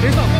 别走。